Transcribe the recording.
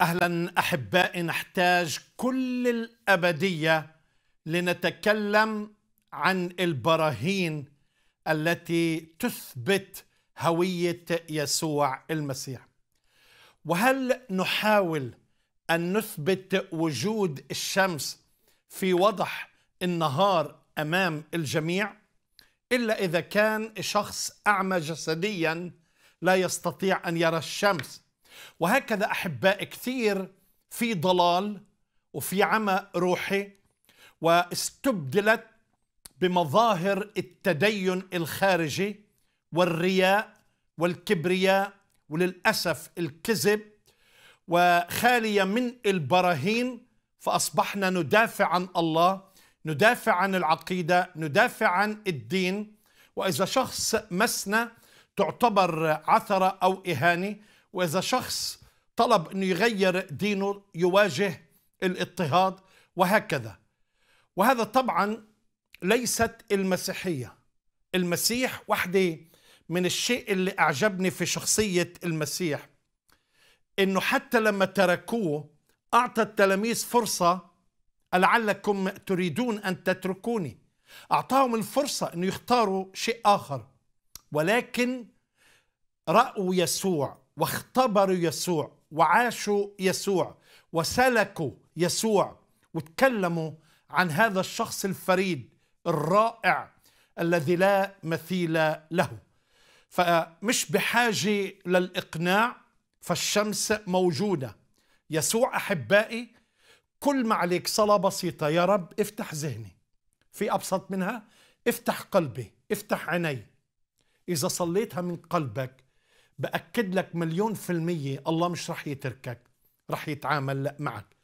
أهلا أحبائي نحتاج كل الأبدية لنتكلم عن البراهين التي تثبت هوية يسوع المسيح. وهل نحاول أن نثبت وجود الشمس في وضح النهار أمام الجميع؟ إلا إذا كان شخص أعمى جسديا لا يستطيع أن يرى الشمس وهكذا احباء كثير في ضلال وفي عمى روحي واستبدلت بمظاهر التدين الخارجي والرياء والكبرياء وللأسف الكذب. وخالية من البراهين فأصبحنا ندافع عن الله ندافع عن العقيدة ندافع عن الدين. وإذا شخص مسنا تعتبر عثرة أو اهانه وإذا شخص طلب انه يغير دينه يواجه الاضطهاد وهكذا. وهذا طبعا ليست المسيحية. المسيح وحده من الشيء اللي أعجبني في شخصية المسيح إنه حتى لما تركوه أعطى التلاميذ فرصة لعلكم تريدون أن تتركوني؟ أعطاهم الفرصة إنه يختاروا شيء آخر. ولكن رأوا يسوع واختبروا يسوع وعاشوا يسوع وسلكوا يسوع وتكلموا عن هذا الشخص الفريد الرائع الذي لا مثيل له. فمش بحاجة للإقناع فالشمس موجودة. يسوع أحبائي كل ما عليك صلاة بسيطة يا رب افتح ذهني. في أبسط منها افتح قلبي افتح عيني. إذا صليتها من قلبك بأكد لك مليون في المية الله مش رح يتركك رح يتعامل معك.